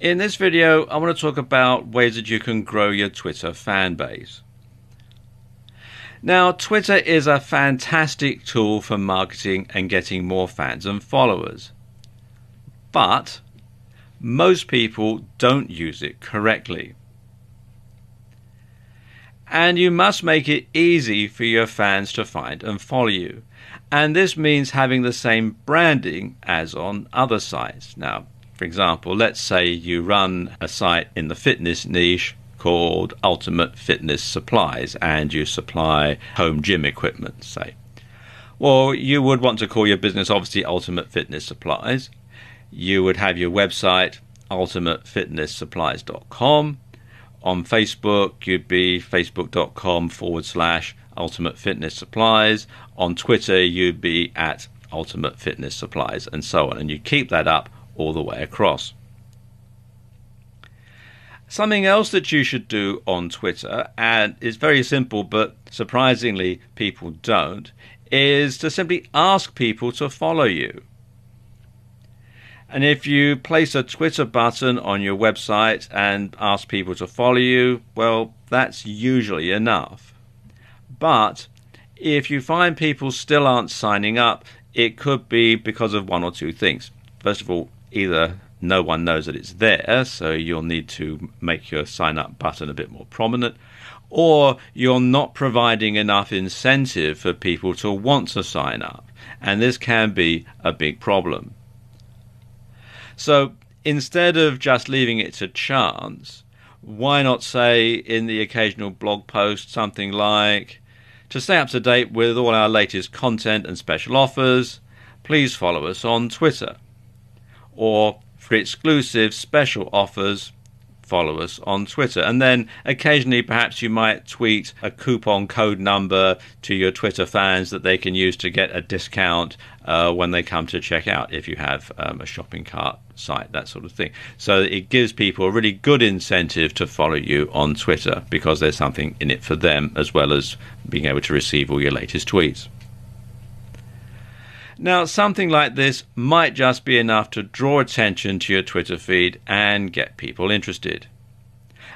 In this video, I want to talk about ways that you can grow your Twitter fan base. Now, Twitter is a fantastic tool for marketing and getting more fans and followers. But most people don't use it correctly. And you must make it easy for your fans to find and follow you. And this means having the same branding as on other sites. Now, for example, let's say you run a site in the fitness niche called Ultimate Fitness Supplies and you supply home gym equipment, say. Well, you would want to call your business obviously Ultimate Fitness Supplies. You would have your website ultimatefitnesssupplies.com. On Facebook, you'd be facebook.com forward slash ultimate fitness supplies. On Twitter, you'd be at ultimate fitness supplies and so on. And you keep that up all the way across. Something else that you should do on Twitter, and it's very simple, but surprisingly people don't, is to simply ask people to follow you. And if you place a Twitter button on your website and ask people to follow you, well, that's usually enough. But if you find people still aren't signing up, it could be because of one or two things. First of all, either no one knows that it's there, so you'll need to make your sign up button a bit more prominent, or you're not providing enough incentive for people to want to sign up, and this can be a big problem. So instead of just leaving it to chance, why not say in the occasional blog post something like, to stay up to date with all our latest content and special offers, please follow us on Twitter or for exclusive special offers, follow us on Twitter. And then occasionally, perhaps you might tweet a coupon code number to your Twitter fans that they can use to get a discount uh, when they come to check out if you have um, a shopping cart site, that sort of thing. So it gives people a really good incentive to follow you on Twitter because there's something in it for them as well as being able to receive all your latest tweets. Now, something like this might just be enough to draw attention to your Twitter feed and get people interested.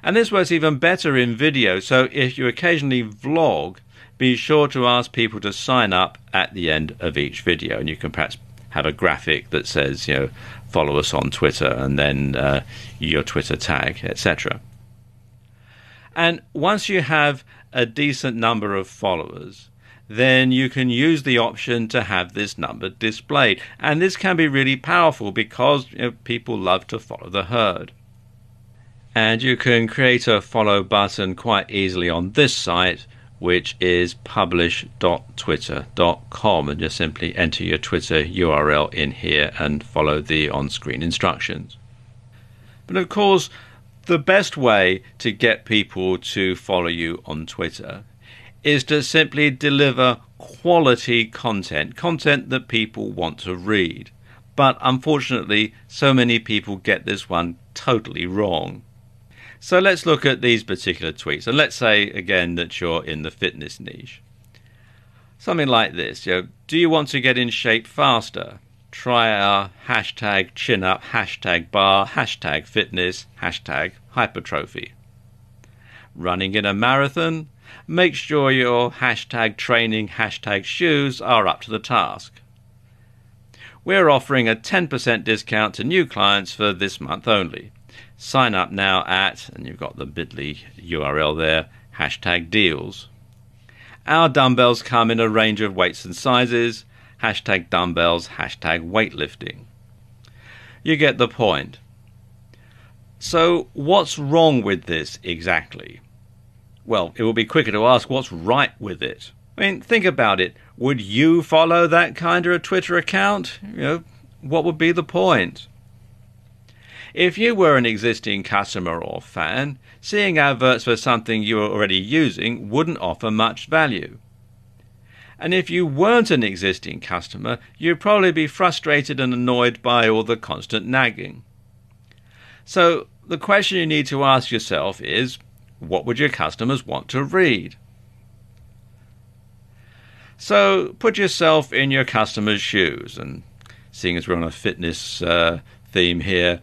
And this works even better in video, so if you occasionally vlog, be sure to ask people to sign up at the end of each video. And you can perhaps have a graphic that says, you know, follow us on Twitter and then uh, your Twitter tag, etc. And once you have a decent number of followers, then you can use the option to have this number displayed. And this can be really powerful because you know, people love to follow the herd. And you can create a follow button quite easily on this site, which is publish.twitter.com. And just simply enter your Twitter URL in here and follow the on screen instructions. But of course, the best way to get people to follow you on Twitter is to simply deliver quality content, content that people want to read. But unfortunately, so many people get this one totally wrong. So let's look at these particular tweets. And let's say again that you're in the fitness niche. Something like this, you know, do you want to get in shape faster? Try our hashtag chin up, hashtag bar, hashtag fitness, hashtag hypertrophy. Running in a marathon? Make sure your hashtag training, hashtag shoes are up to the task. We're offering a 10% discount to new clients for this month only. Sign up now at, and you've got the bit.ly URL there, hashtag deals. Our dumbbells come in a range of weights and sizes, hashtag dumbbells, hashtag weightlifting. You get the point. So, what's wrong with this exactly? Well, it would be quicker to ask what's right with it. I mean, think about it. Would you follow that kind of a Twitter account? You know, what would be the point? If you were an existing customer or fan, seeing adverts for something you were already using wouldn't offer much value. And if you weren't an existing customer, you'd probably be frustrated and annoyed by all the constant nagging. So, the question you need to ask yourself is what would your customers want to read? So put yourself in your customer's shoes, and seeing as we're on a fitness uh, theme here,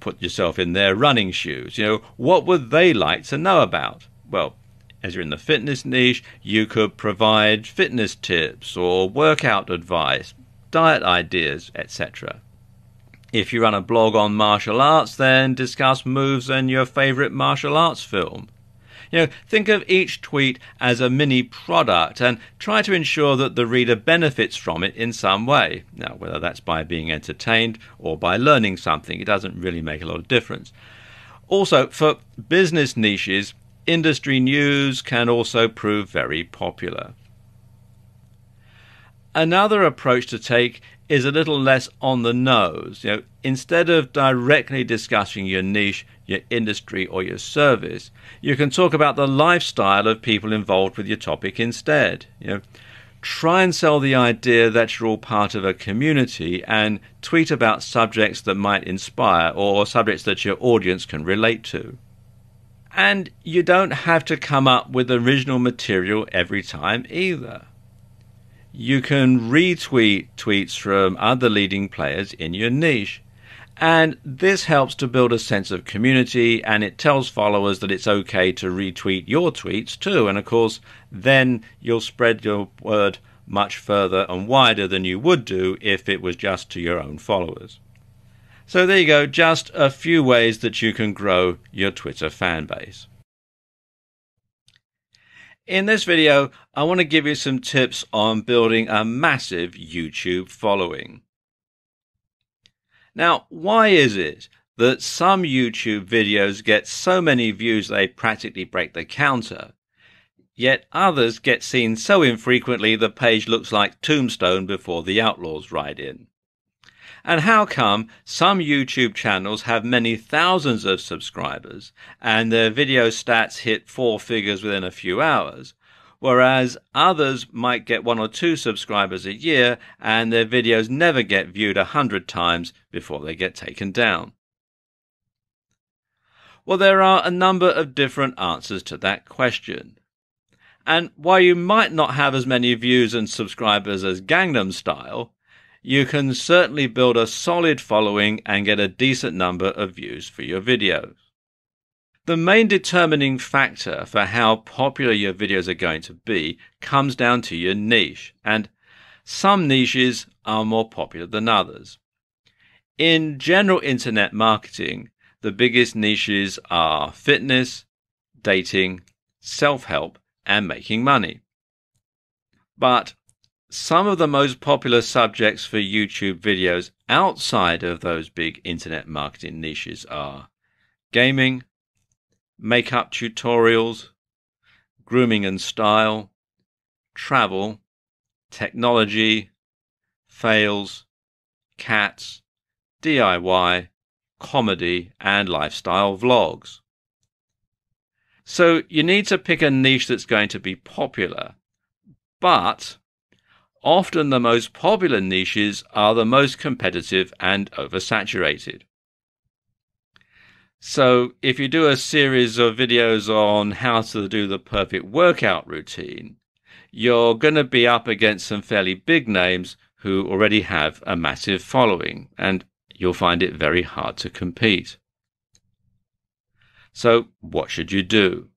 put yourself in their running shoes. You know, what would they like to know about? Well, as you're in the fitness niche, you could provide fitness tips or workout advice, diet ideas, etc. If you run a blog on martial arts, then discuss moves in your favorite martial arts film. You know, think of each tweet as a mini product and try to ensure that the reader benefits from it in some way. Now, whether that's by being entertained or by learning something, it doesn't really make a lot of difference. Also, for business niches, industry news can also prove very popular. Another approach to take is a little less on the nose. You know, instead of directly discussing your niche, your industry, or your service, you can talk about the lifestyle of people involved with your topic instead. You know, try and sell the idea that you're all part of a community and tweet about subjects that might inspire or subjects that your audience can relate to. And you don't have to come up with original material every time either you can retweet tweets from other leading players in your niche. And this helps to build a sense of community and it tells followers that it's okay to retweet your tweets too. And of course, then you'll spread your word much further and wider than you would do if it was just to your own followers. So there you go, just a few ways that you can grow your Twitter fan base. In this video, I want to give you some tips on building a massive YouTube following. Now, why is it that some YouTube videos get so many views they practically break the counter, yet others get seen so infrequently the page looks like Tombstone before the Outlaws ride in? And how come some YouTube channels have many thousands of subscribers and their video stats hit four figures within a few hours, whereas others might get one or two subscribers a year and their videos never get viewed a hundred times before they get taken down? Well, there are a number of different answers to that question. And while you might not have as many views and subscribers as Gangnam Style, you can certainly build a solid following and get a decent number of views for your videos. The main determining factor for how popular your videos are going to be comes down to your niche, and some niches are more popular than others. In general internet marketing, the biggest niches are fitness, dating, self help, and making money. But some of the most popular subjects for YouTube videos outside of those big internet marketing niches are gaming, makeup tutorials, grooming and style, travel, technology, fails, cats, DIY, comedy, and lifestyle vlogs. So you need to pick a niche that's going to be popular, but often the most popular niches are the most competitive and oversaturated. So, if you do a series of videos on how to do the perfect workout routine, you're going to be up against some fairly big names who already have a massive following, and you'll find it very hard to compete. So, what should you do?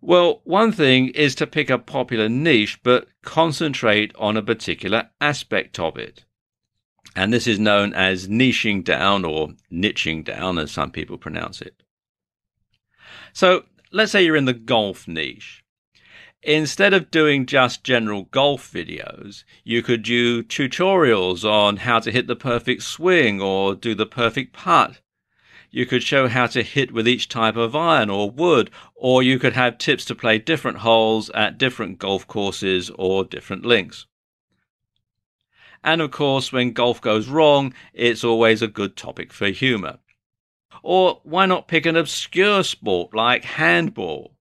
Well, one thing is to pick a popular niche, but concentrate on a particular aspect of it. And this is known as niching down or niching down, as some people pronounce it. So let's say you're in the golf niche. Instead of doing just general golf videos, you could do tutorials on how to hit the perfect swing or do the perfect putt you could show how to hit with each type of iron or wood, or you could have tips to play different holes at different golf courses or different links. And of course, when golf goes wrong, it's always a good topic for humour. Or why not pick an obscure sport like handball?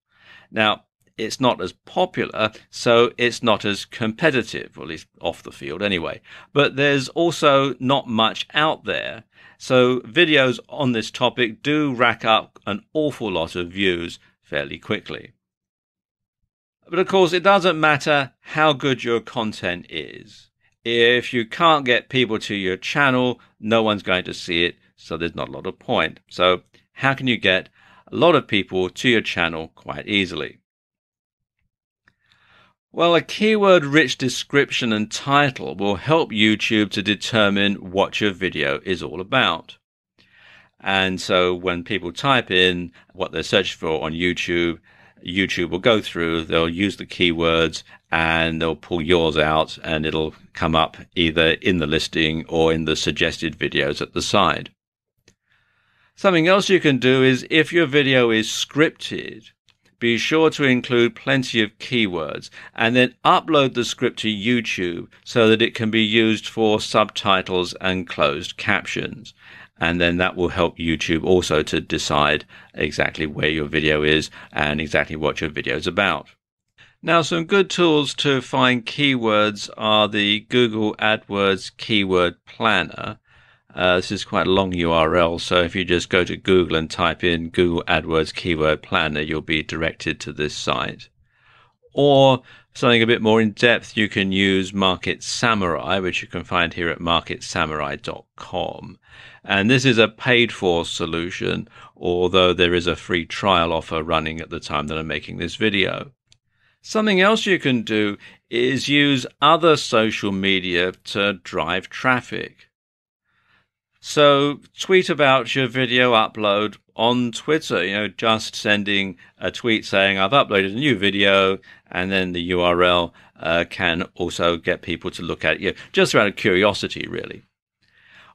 Now, it's not as popular, so it's not as competitive, or at least off the field anyway. But there's also not much out there. So videos on this topic do rack up an awful lot of views fairly quickly. But of course, it doesn't matter how good your content is. If you can't get people to your channel, no one's going to see it, so there's not a lot of point. So, how can you get a lot of people to your channel quite easily? Well, a keyword rich description and title will help YouTube to determine what your video is all about. And so when people type in what they're searching for on YouTube, YouTube will go through, they'll use the keywords and they'll pull yours out and it'll come up either in the listing or in the suggested videos at the side. Something else you can do is if your video is scripted, be sure to include plenty of keywords and then upload the script to YouTube so that it can be used for subtitles and closed captions. And then that will help YouTube also to decide exactly where your video is and exactly what your video is about. Now, some good tools to find keywords are the Google AdWords Keyword Planner uh, this is quite a long URL, so if you just go to Google and type in Google AdWords Keyword Planner, you'll be directed to this site. Or something a bit more in depth, you can use Market Samurai, which you can find here at marketsamurai.com. And this is a paid for solution, although there is a free trial offer running at the time that I'm making this video. Something else you can do is use other social media to drive traffic. So tweet about your video upload on Twitter, you know, just sending a tweet saying I've uploaded a new video and then the URL uh, can also get people to look at you just out of curiosity, really.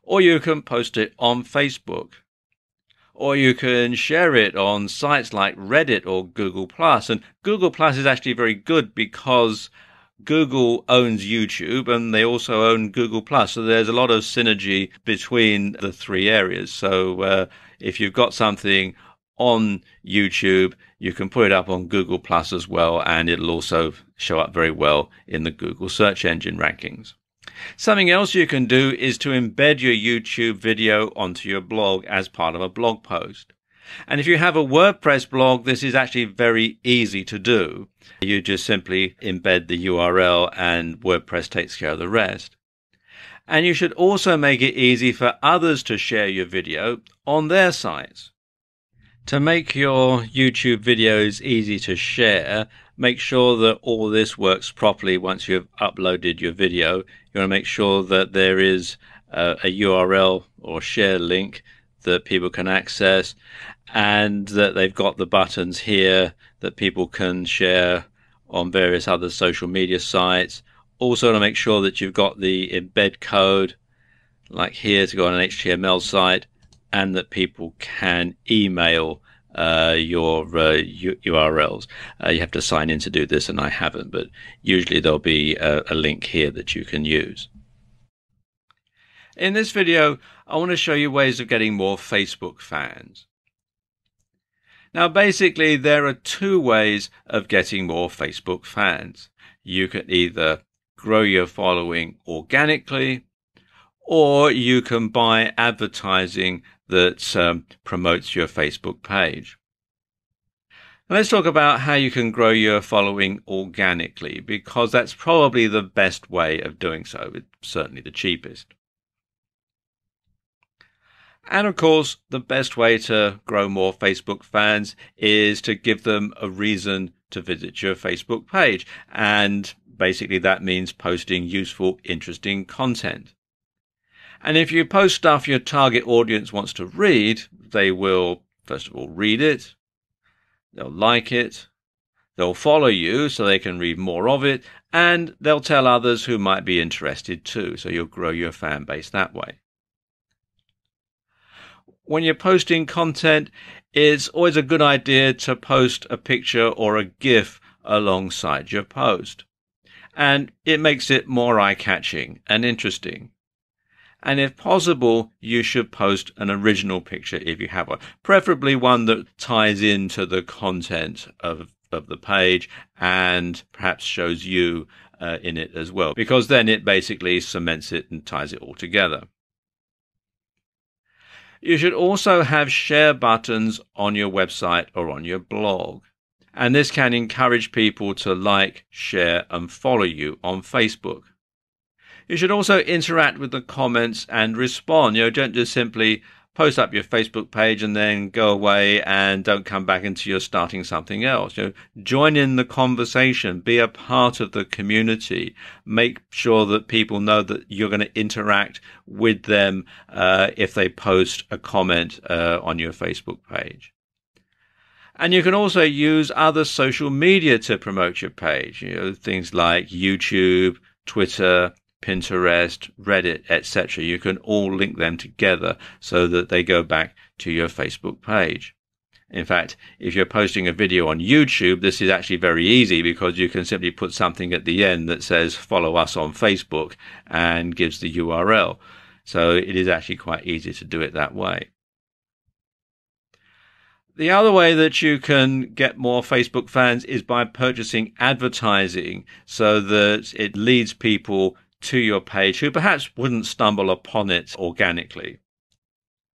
Or you can post it on Facebook. Or you can share it on sites like Reddit or Google Plus. And Google Plus is actually very good because Google owns YouTube and they also own Google Plus. So there's a lot of synergy between the three areas. So uh, if you've got something on YouTube, you can put it up on Google Plus as well, and it'll also show up very well in the Google search engine rankings. Something else you can do is to embed your YouTube video onto your blog as part of a blog post. And if you have a WordPress blog, this is actually very easy to do. You just simply embed the URL and WordPress takes care of the rest. And you should also make it easy for others to share your video on their sites. To make your YouTube videos easy to share, make sure that all this works properly once you've uploaded your video. You want to make sure that there is a, a URL or share link that people can access and that they've got the buttons here that people can share on various other social media sites. Also, to make sure that you've got the embed code, like here, to go on an HTML site, and that people can email uh, your uh, URLs. Uh, you have to sign in to do this, and I haven't, but usually there'll be a, a link here that you can use. In this video, I want to show you ways of getting more Facebook fans. Now, basically, there are two ways of getting more Facebook fans. You can either grow your following organically, or you can buy advertising that um, promotes your Facebook page. Now let's talk about how you can grow your following organically, because that's probably the best way of doing so. It's certainly the cheapest. And of course, the best way to grow more Facebook fans is to give them a reason to visit your Facebook page. And basically, that means posting useful, interesting content. And if you post stuff your target audience wants to read, they will, first of all, read it, they'll like it, they'll follow you so they can read more of it, and they'll tell others who might be interested too. So you'll grow your fan base that way when you're posting content, it's always a good idea to post a picture or a GIF alongside your post. And it makes it more eye catching and interesting. And if possible, you should post an original picture if you have one, preferably one that ties into the content of, of the page and perhaps shows you uh, in it as well, because then it basically cements it and ties it all together. You should also have share buttons on your website or on your blog. And this can encourage people to like, share, and follow you on Facebook. You should also interact with the comments and respond. You know, don't just simply post up your Facebook page and then go away and don't come back until you're starting something else. You know, join in the conversation, be a part of the community, make sure that people know that you're going to interact with them uh, if they post a comment uh, on your Facebook page. And you can also use other social media to promote your page. You know, things like YouTube, Twitter, Pinterest, Reddit, etc. You can all link them together so that they go back to your Facebook page. In fact, if you're posting a video on YouTube, this is actually very easy because you can simply put something at the end that says follow us on Facebook and gives the URL. So it is actually quite easy to do it that way. The other way that you can get more Facebook fans is by purchasing advertising so that it leads people to your page who perhaps wouldn't stumble upon it organically.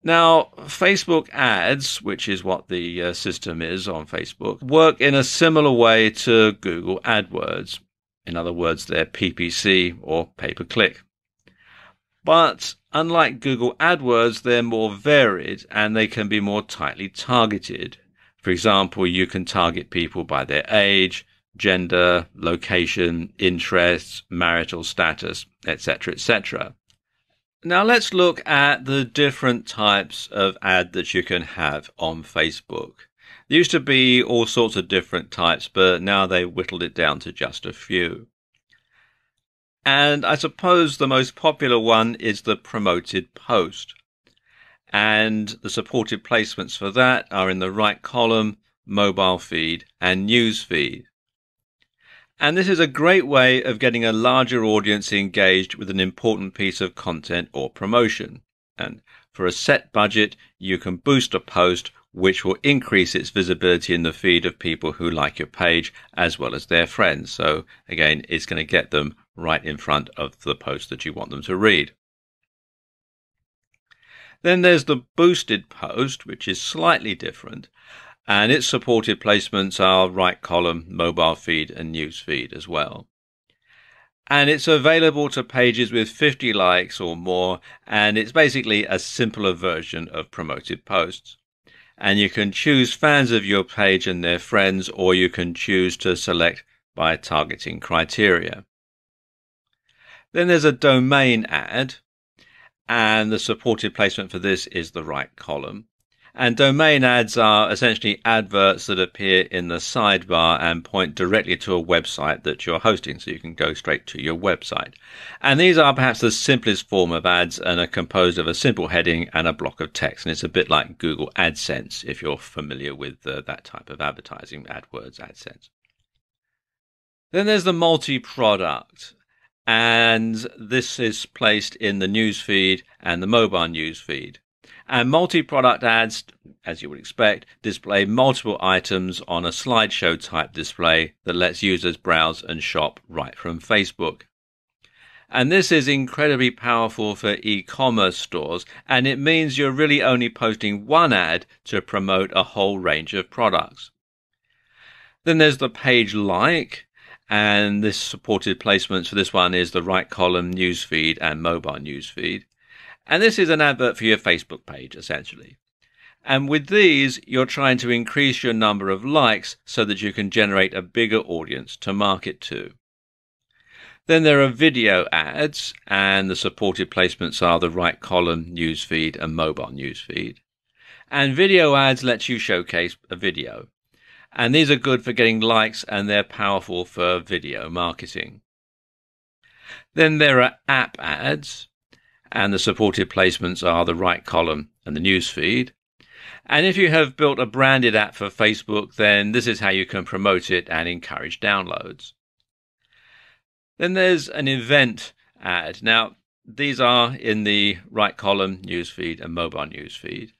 Now, Facebook ads, which is what the uh, system is on Facebook, work in a similar way to Google AdWords. In other words, they're PPC or pay per click. But unlike Google AdWords, they're more varied and they can be more tightly targeted. For example, you can target people by their age, gender, location, interests, marital status, etc., etc. Now let's look at the different types of ad that you can have on Facebook. There used to be all sorts of different types, but now they whittled it down to just a few. And I suppose the most popular one is the promoted post. And the supported placements for that are in the right column, mobile feed, and news feed. And this is a great way of getting a larger audience engaged with an important piece of content or promotion. And for a set budget, you can boost a post which will increase its visibility in the feed of people who like your page as well as their friends. So again, it's going to get them right in front of the post that you want them to read. Then there's the boosted post, which is slightly different, and its supported placements are right column, mobile feed, and news feed as well. And it's available to pages with 50 likes or more, and it's basically a simpler version of promoted posts. And you can choose fans of your page and their friends, or you can choose to select by targeting criteria. Then there's a domain ad, and the supported placement for this is the right column. And domain ads are essentially adverts that appear in the sidebar and point directly to a website that you're hosting, so you can go straight to your website. And these are perhaps the simplest form of ads and are composed of a simple heading and a block of text. And it's a bit like Google AdSense if you're familiar with uh, that type of advertising, AdWords, AdSense. Then there's the multi product and this is placed in the newsfeed and the mobile newsfeed. And multi-product ads, as you would expect, display multiple items on a slideshow type display that lets users browse and shop right from Facebook. And this is incredibly powerful for e-commerce stores, and it means you're really only posting one ad to promote a whole range of products. Then there's the page like, and this supported placements for this one is the right column newsfeed and mobile newsfeed. And this is an advert for your Facebook page, essentially. And with these, you're trying to increase your number of likes so that you can generate a bigger audience to market to. Then there are video ads, and the supported placements are the right column, newsfeed, and mobile newsfeed. And video ads lets you showcase a video. And these are good for getting likes and they're powerful for video marketing. Then there are app ads, and the supported placements are the right column and the news feed. And if you have built a branded app for Facebook, then this is how you can promote it and encourage downloads. Then there's an event ad. Now, these are in the right column, newsfeed, and mobile newsfeed.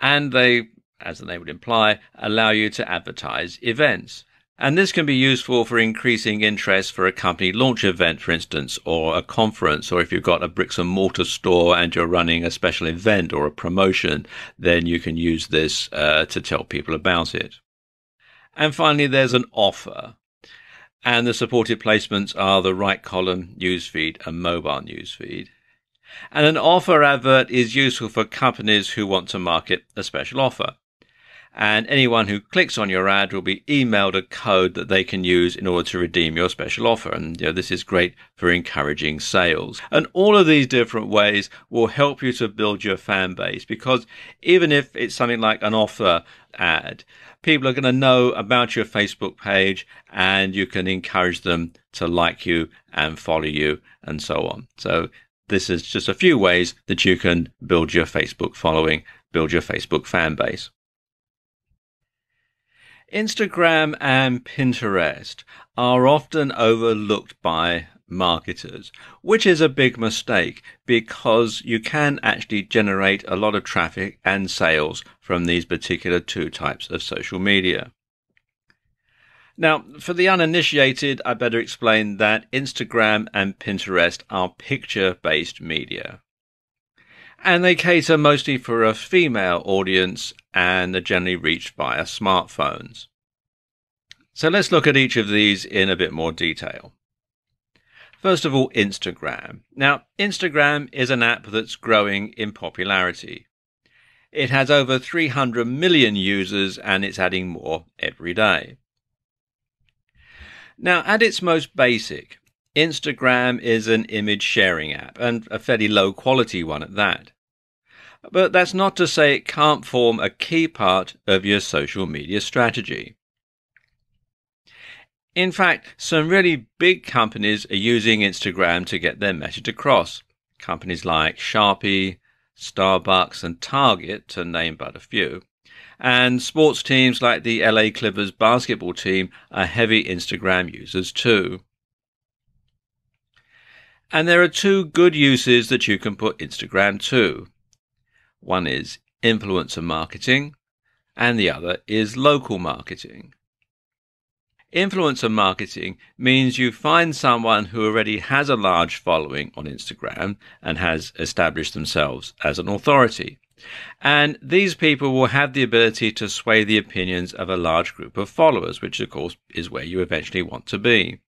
And they as the name would imply, allow you to advertise events. And this can be useful for increasing interest for a company launch event, for instance, or a conference, or if you've got a bricks and mortar store and you're running a special event or a promotion, then you can use this uh, to tell people about it. And finally, there's an offer. And the supported placements are the right column newsfeed and mobile newsfeed. And an offer advert is useful for companies who want to market a special offer and anyone who clicks on your ad will be emailed a code that they can use in order to redeem your special offer. And you know, this is great for encouraging sales. And all of these different ways will help you to build your fan base because even if it's something like an offer ad, people are going to know about your Facebook page and you can encourage them to like you and follow you and so on. So this is just a few ways that you can build your Facebook following, build your Facebook fan base. Instagram and Pinterest are often overlooked by marketers, which is a big mistake because you can actually generate a lot of traffic and sales from these particular two types of social media. Now, for the uninitiated, I better explain that Instagram and Pinterest are picture based media and they cater mostly for a female audience and are generally reached via smartphones. So let's look at each of these in a bit more detail. First of all, Instagram. Now, Instagram is an app that's growing in popularity. It has over 300 million users and it's adding more every day. Now, at its most basic, Instagram is an image sharing app, and a fairly low quality one at that. But that's not to say it can't form a key part of your social media strategy. In fact, some really big companies are using Instagram to get their message across. Companies like Sharpie, Starbucks, and Target, to name but a few. And sports teams like the LA Clippers basketball team are heavy Instagram users too. And there are two good uses that you can put Instagram to. One is influencer marketing, and the other is local marketing. Influencer marketing means you find someone who already has a large following on Instagram and has established themselves as an authority. And these people will have the ability to sway the opinions of a large group of followers, which of course is where you eventually want to be.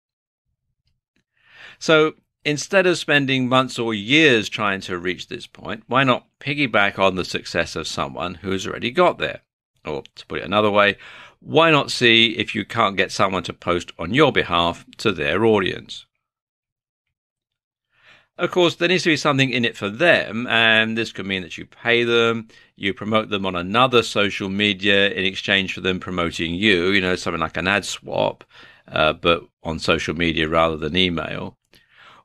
So instead of spending months or years trying to reach this point, why not piggyback on the success of someone who's already got there? Or to put it another way, why not see if you can't get someone to post on your behalf to their audience? Of course, there needs to be something in it for them, and this could mean that you pay them, you promote them on another social media in exchange for them promoting you, you know, something like an ad swap, uh, but on social media rather than email.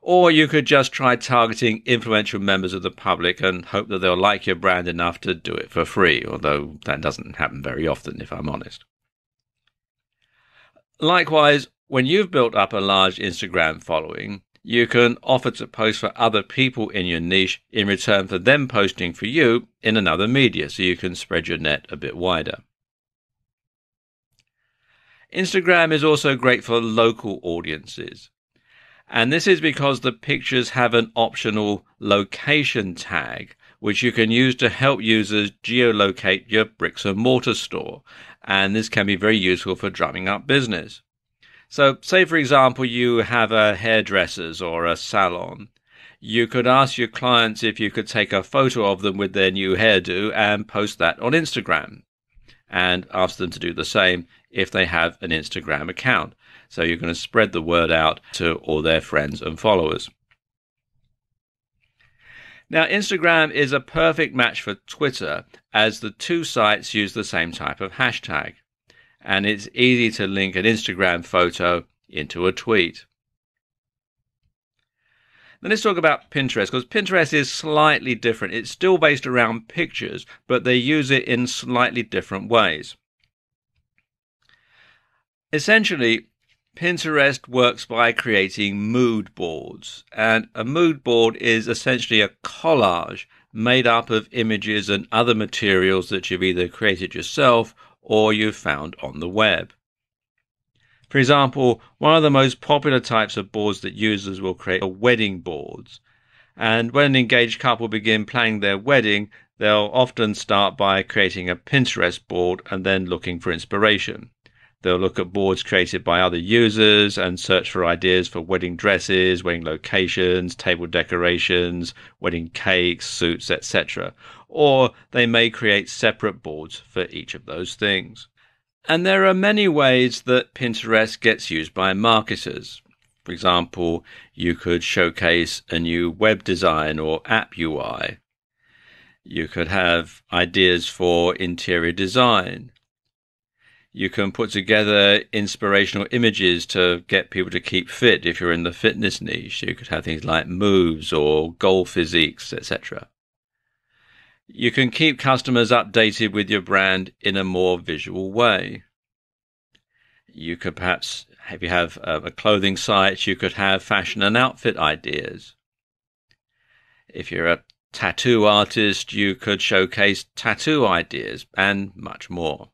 Or you could just try targeting influential members of the public and hope that they'll like your brand enough to do it for free, although that doesn't happen very often, if I'm honest. Likewise, when you've built up a large Instagram following, you can offer to post for other people in your niche in return for them posting for you in another media so you can spread your net a bit wider. Instagram is also great for local audiences. And this is because the pictures have an optional location tag, which you can use to help users geolocate your bricks and mortar store. And this can be very useful for drumming up business. So, say for example, you have a hairdresser's or a salon. You could ask your clients if you could take a photo of them with their new hairdo and post that on Instagram. And ask them to do the same if they have an Instagram account. So you're going to spread the word out to all their friends and followers. Now, Instagram is a perfect match for Twitter as the two sites use the same type of hashtag. And it's easy to link an Instagram photo into a tweet. Then let's talk about Pinterest because Pinterest is slightly different. It's still based around pictures, but they use it in slightly different ways. Essentially, Pinterest works by creating mood boards, and a mood board is essentially a collage made up of images and other materials that you've either created yourself or you've found on the web. For example, one of the most popular types of boards that users will create are wedding boards. And when an engaged couple begin planning their wedding, they'll often start by creating a Pinterest board and then looking for inspiration. They'll look at boards created by other users and search for ideas for wedding dresses, wedding locations, table decorations, wedding cakes, suits, etc. Or they may create separate boards for each of those things. And there are many ways that Pinterest gets used by marketers. For example, you could showcase a new web design or app UI. You could have ideas for interior design. You can put together inspirational images to get people to keep fit if you're in the fitness niche. You could have things like moves or goal physiques, etc. You can keep customers updated with your brand in a more visual way. You could perhaps, if you have uh, a clothing site, you could have fashion and outfit ideas. If you're a tattoo artist, you could showcase tattoo ideas and much more.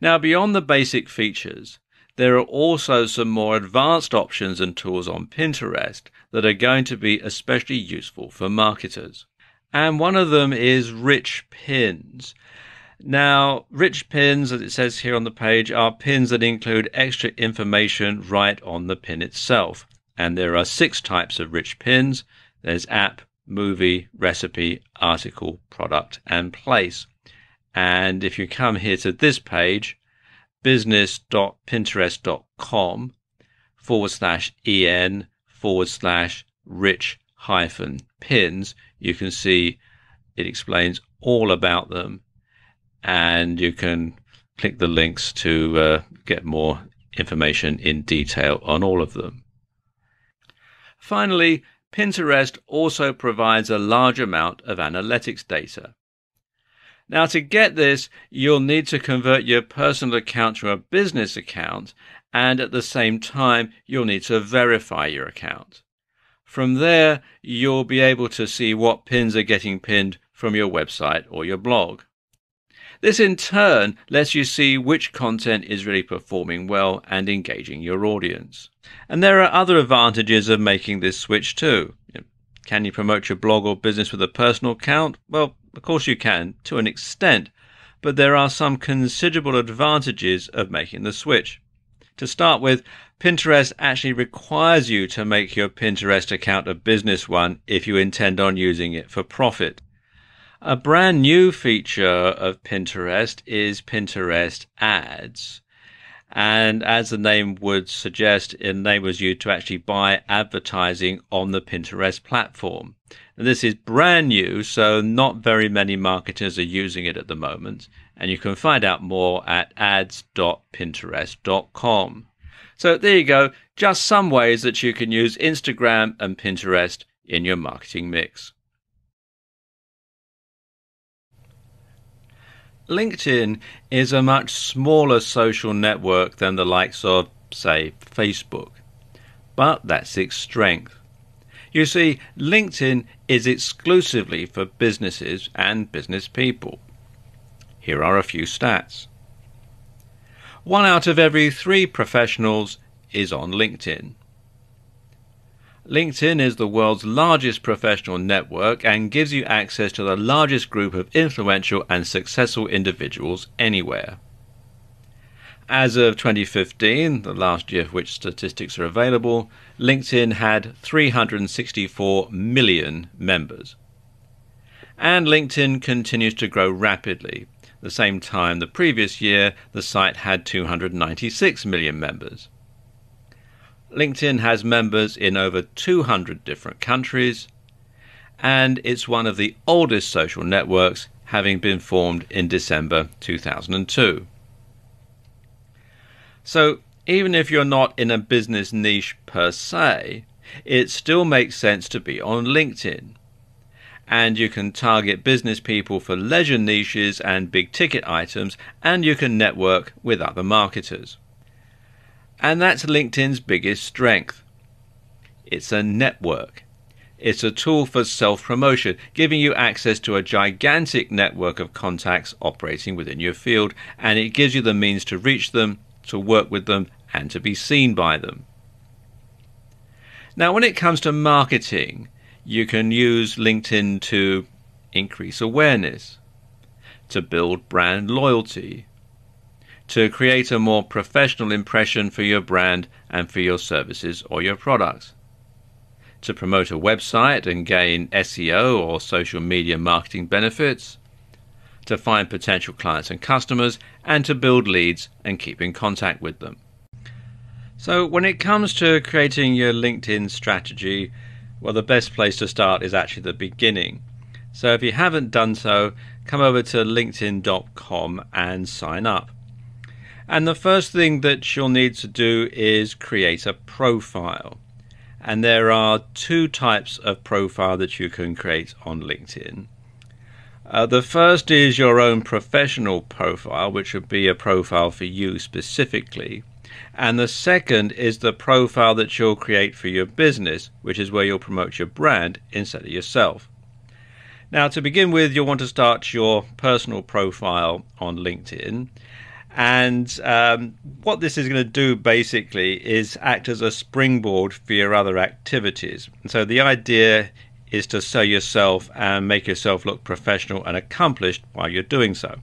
Now, beyond the basic features, there are also some more advanced options and tools on Pinterest that are going to be especially useful for marketers. And one of them is rich pins. Now, rich pins, as it says here on the page, are pins that include extra information right on the pin itself. And there are six types of rich pins. There's app, movie, recipe, article, product, and place. And if you come here to this page, business.pinterest.com forward slash en forward slash rich hyphen pins, you can see it explains all about them. And you can click the links to uh, get more information in detail on all of them. Finally, Pinterest also provides a large amount of analytics data. Now, to get this, you'll need to convert your personal account to a business account, and at the same time, you'll need to verify your account. From there, you'll be able to see what pins are getting pinned from your website or your blog. This in turn lets you see which content is really performing well and engaging your audience. And there are other advantages of making this switch too. Can you promote your blog or business with a personal account? Well, of course, you can, to an extent, but there are some considerable advantages of making the switch. To start with, Pinterest actually requires you to make your Pinterest account a business one if you intend on using it for profit. A brand new feature of Pinterest is Pinterest Ads. And as the name would suggest, it enables you to actually buy advertising on the Pinterest platform. And this is brand new, so not very many marketers are using it at the moment. And you can find out more at ads.pinterest.com. So there you go, just some ways that you can use Instagram and Pinterest in your marketing mix. LinkedIn is a much smaller social network than the likes of, say, Facebook. But that's its strength. You see, LinkedIn is exclusively for businesses and business people. Here are a few stats. One out of every three professionals is on LinkedIn. LinkedIn is the world's largest professional network and gives you access to the largest group of influential and successful individuals anywhere. As of 2015, the last year of which statistics are available, LinkedIn had 364 million members. And LinkedIn continues to grow rapidly. the same time the previous year, the site had 296 million members. LinkedIn has members in over 200 different countries, and it's one of the oldest social networks, having been formed in December 2002. So, even if you're not in a business niche per se, it still makes sense to be on LinkedIn. And you can target business people for leisure niches and big ticket items, and you can network with other marketers. And that's LinkedIn's biggest strength. It's a network. It's a tool for self promotion, giving you access to a gigantic network of contacts operating within your field, and it gives you the means to reach them, to work with them, and to be seen by them. Now, when it comes to marketing, you can use LinkedIn to increase awareness, to build brand loyalty, to create a more professional impression for your brand and for your services or your products. To promote a website and gain SEO or social media marketing benefits. To find potential clients and customers, and to build leads and keep in contact with them. So, when it comes to creating your LinkedIn strategy, well, the best place to start is actually the beginning. So, if you haven't done so, come over to linkedin.com and sign up. And the first thing that you'll need to do is create a profile. And there are two types of profile that you can create on LinkedIn. Uh, the first is your own professional profile, which would be a profile for you specifically. And the second is the profile that you'll create for your business, which is where you'll promote your brand instead of yourself. Now, to begin with, you'll want to start your personal profile on LinkedIn. And um, what this is going to do basically is act as a springboard for your other activities. And so the idea is to sell yourself and make yourself look professional and accomplished while you're doing so.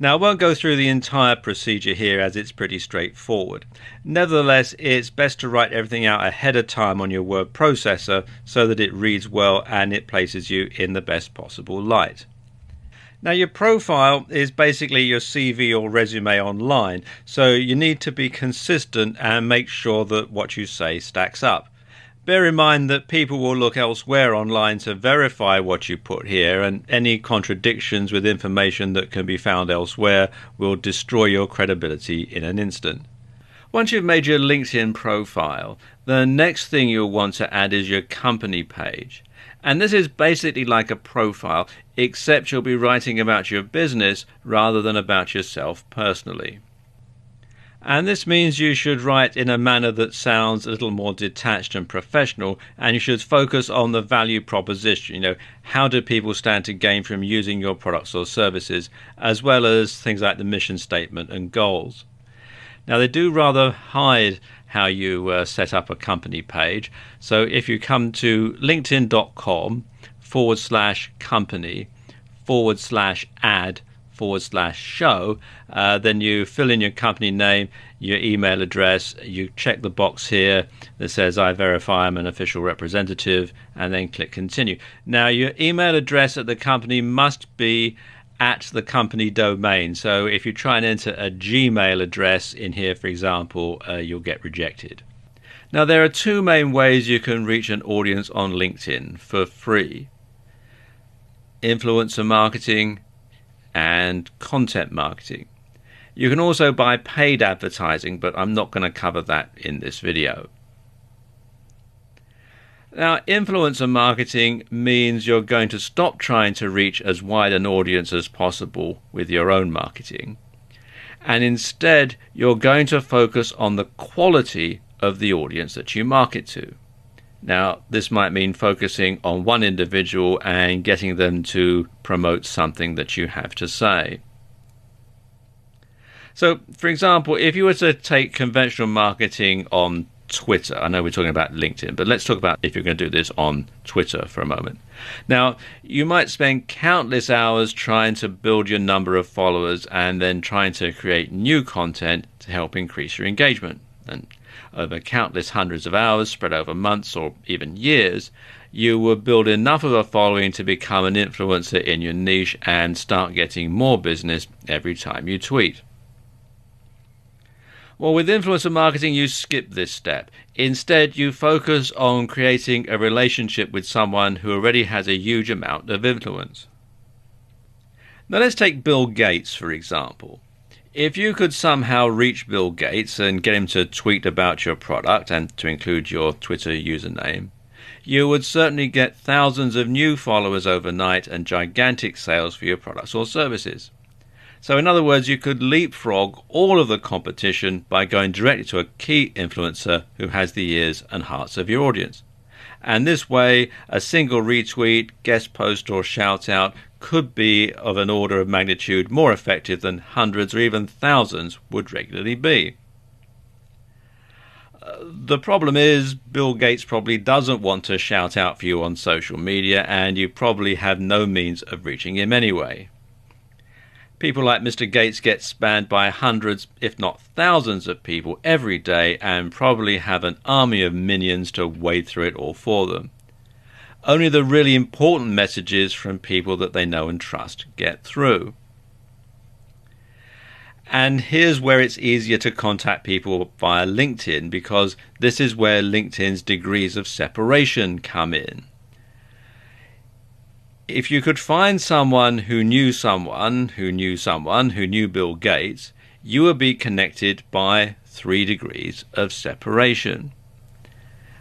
Now, I won't go through the entire procedure here as it's pretty straightforward. Nevertheless, it's best to write everything out ahead of time on your word processor so that it reads well and it places you in the best possible light. Now, your profile is basically your CV or resume online, so you need to be consistent and make sure that what you say stacks up. Bear in mind that people will look elsewhere online to verify what you put here, and any contradictions with information that can be found elsewhere will destroy your credibility in an instant. Once you've made your LinkedIn profile, the next thing you'll want to add is your company page. And this is basically like a profile, except you'll be writing about your business rather than about yourself personally. And this means you should write in a manner that sounds a little more detached and professional, and you should focus on the value proposition. You know, how do people stand to gain from using your products or services, as well as things like the mission statement and goals. Now, they do rather hide how you uh, set up a company page. So if you come to linkedin.com forward slash company forward slash ad forward slash show, uh, then you fill in your company name, your email address, you check the box here that says I verify I'm an official representative, and then click continue. Now, your email address at the company must be at the company domain. So if you try and enter a Gmail address in here, for example, uh, you'll get rejected. Now, there are two main ways you can reach an audience on LinkedIn for free influencer marketing and content marketing. You can also buy paid advertising, but I'm not going to cover that in this video. Now, influencer marketing means you're going to stop trying to reach as wide an audience as possible with your own marketing, and instead you're going to focus on the quality of the audience that you market to. Now, this might mean focusing on one individual and getting them to promote something that you have to say. So, for example, if you were to take conventional marketing on Twitter. I know we're talking about LinkedIn, but let's talk about if you're going to do this on Twitter for a moment. Now, you might spend countless hours trying to build your number of followers and then trying to create new content to help increase your engagement. And over countless hundreds of hours spread over months or even years, you will build enough of a following to become an influencer in your niche and start getting more business every time you tweet. Well, with influencer marketing, you skip this step. Instead, you focus on creating a relationship with someone who already has a huge amount of influence. Now, let's take Bill Gates, for example. If you could somehow reach Bill Gates and get him to tweet about your product and to include your Twitter username, you would certainly get thousands of new followers overnight and gigantic sales for your products or services. So, in other words, you could leapfrog all of the competition by going directly to a key influencer who has the ears and hearts of your audience. And this way, a single retweet, guest post, or shout out could be of an order of magnitude more effective than hundreds or even thousands would regularly be. Uh, the problem is, Bill Gates probably doesn't want to shout out for you on social media, and you probably have no means of reaching him anyway. People like Mr. Gates get spanned by hundreds, if not thousands, of people every day and probably have an army of minions to wade through it all for them. Only the really important messages from people that they know and trust get through. And here's where it's easier to contact people via LinkedIn because this is where LinkedIn's degrees of separation come in if you could find someone who knew someone who knew someone who knew Bill Gates, you would be connected by three degrees of separation.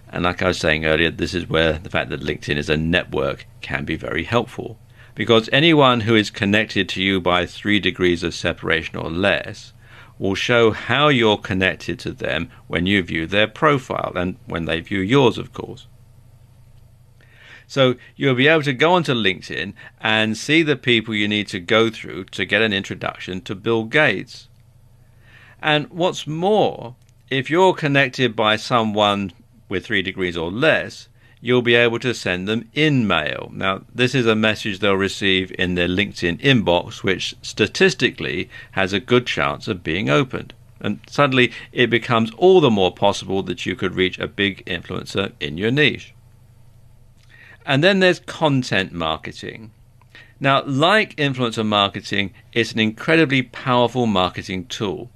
And like I was saying earlier, this is where the fact that LinkedIn is a network can be very helpful. Because anyone who is connected to you by three degrees of separation or less will show how you're connected to them when you view their profile and when they view yours, of course. So you'll be able to go onto LinkedIn and see the people you need to go through to get an introduction to Bill Gates. And what's more, if you're connected by someone with three degrees or less, you'll be able to send them InMail. Now, this is a message they'll receive in their LinkedIn inbox, which statistically has a good chance of being opened. And suddenly it becomes all the more possible that you could reach a big influencer in your niche. And then there's content marketing. Now, like influencer marketing, it's an incredibly powerful marketing tool.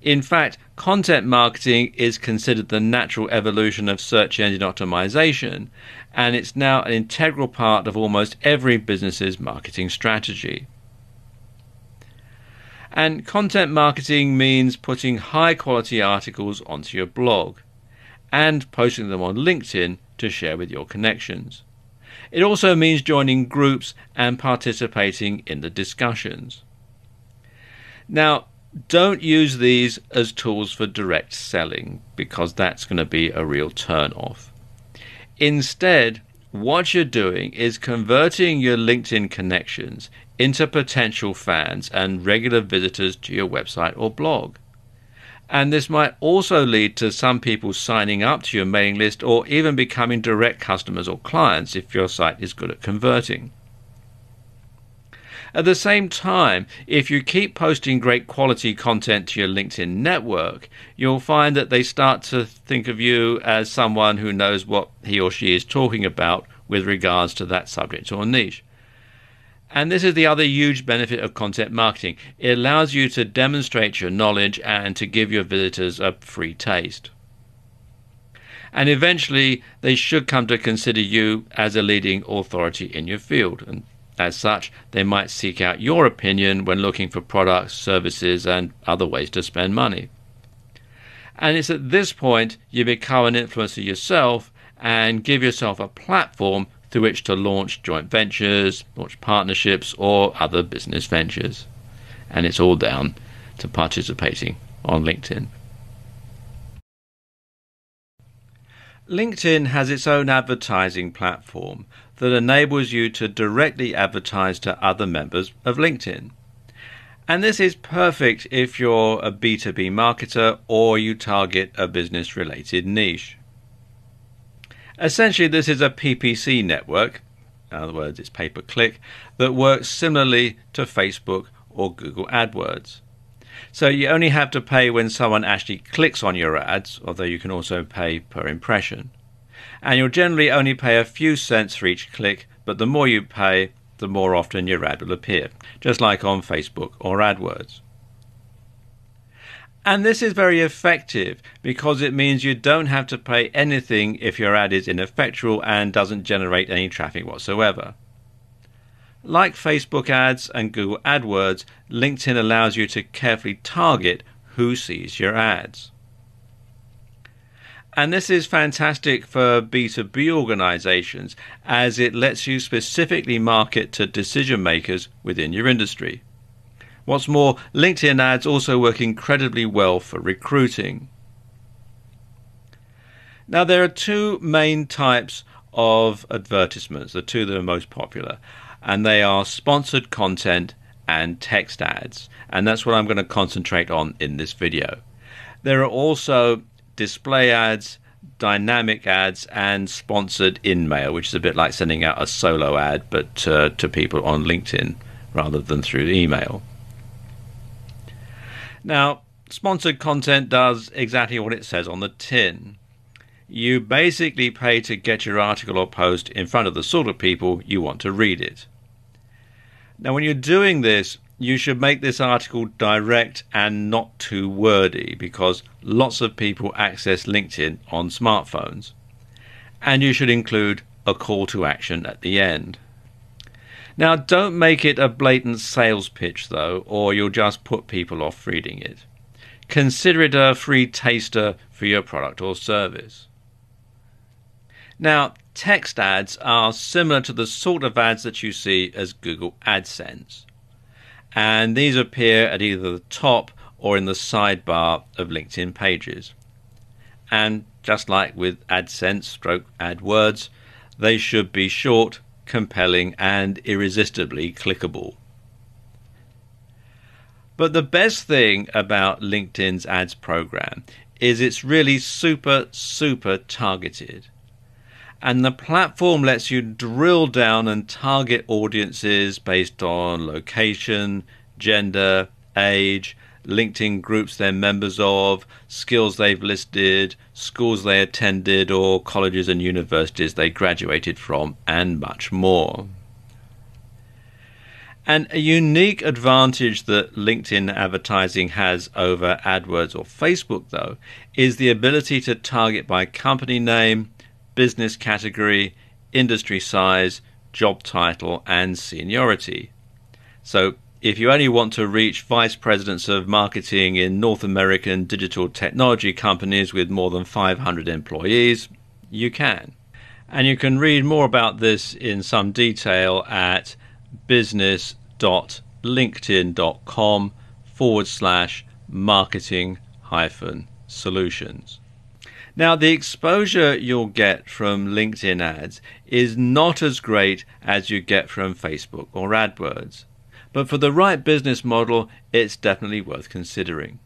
In fact, content marketing is considered the natural evolution of search engine optimization, and it's now an integral part of almost every business's marketing strategy. And content marketing means putting high quality articles onto your blog and posting them on LinkedIn to share with your connections. It also means joining groups and participating in the discussions. Now, don't use these as tools for direct selling because that's going to be a real turn off. Instead, what you're doing is converting your LinkedIn connections into potential fans and regular visitors to your website or blog. And this might also lead to some people signing up to your mailing list or even becoming direct customers or clients if your site is good at converting. At the same time, if you keep posting great quality content to your LinkedIn network, you'll find that they start to think of you as someone who knows what he or she is talking about with regards to that subject or niche. And this is the other huge benefit of content marketing. It allows you to demonstrate your knowledge and to give your visitors a free taste. And eventually, they should come to consider you as a leading authority in your field. And as such, they might seek out your opinion when looking for products, services, and other ways to spend money. And it's at this point you become an influencer yourself and give yourself a platform through which to launch joint ventures, launch partnerships, or other business ventures. And it's all down to participating on LinkedIn. LinkedIn has its own advertising platform that enables you to directly advertise to other members of LinkedIn. And this is perfect if you're a B2B marketer or you target a business related niche. Essentially, this is a PPC network, in other words, it's pay per click, that works similarly to Facebook or Google AdWords. So you only have to pay when someone actually clicks on your ads, although you can also pay per impression. And you'll generally only pay a few cents for each click, but the more you pay, the more often your ad will appear, just like on Facebook or AdWords. And this is very effective because it means you don't have to pay anything if your ad is ineffectual and doesn't generate any traffic whatsoever. Like Facebook ads and Google AdWords, LinkedIn allows you to carefully target who sees your ads. And this is fantastic for B2B organizations as it lets you specifically market to decision makers within your industry. What's more, LinkedIn ads also work incredibly well for recruiting. Now, there are two main types of advertisements, the two that are most popular, and they are sponsored content and text ads. And that's what I'm going to concentrate on in this video. There are also display ads, dynamic ads, and sponsored InMail, which is a bit like sending out a solo ad but uh, to people on LinkedIn rather than through email. Now, sponsored content does exactly what it says on the tin. You basically pay to get your article or post in front of the sort of people you want to read it. Now, when you're doing this, you should make this article direct and not too wordy because lots of people access LinkedIn on smartphones. And you should include a call to action at the end. Now, don't make it a blatant sales pitch though, or you'll just put people off reading it. Consider it a free taster for your product or service. Now, text ads are similar to the sort of ads that you see as Google AdSense. And these appear at either the top or in the sidebar of LinkedIn pages. And just like with AdSense stroke AdWords, they should be short, compelling, and irresistibly clickable. But the best thing about LinkedIn's ads program is it's really super, super targeted. And the platform lets you drill down and target audiences based on location, gender, age, LinkedIn groups they're members of, skills they've listed, schools they attended, or colleges and universities they graduated from, and much more. And a unique advantage that LinkedIn advertising has over AdWords or Facebook, though, is the ability to target by company name, business category, industry size, job title, and seniority. So if you only want to reach vice presidents of marketing in North American digital technology companies with more than 500 employees, you can. And you can read more about this in some detail at business.linkedin.com forward slash marketing hyphen solutions. Now, the exposure you'll get from LinkedIn ads is not as great as you get from Facebook or AdWords, but for the right business model, it's definitely worth considering.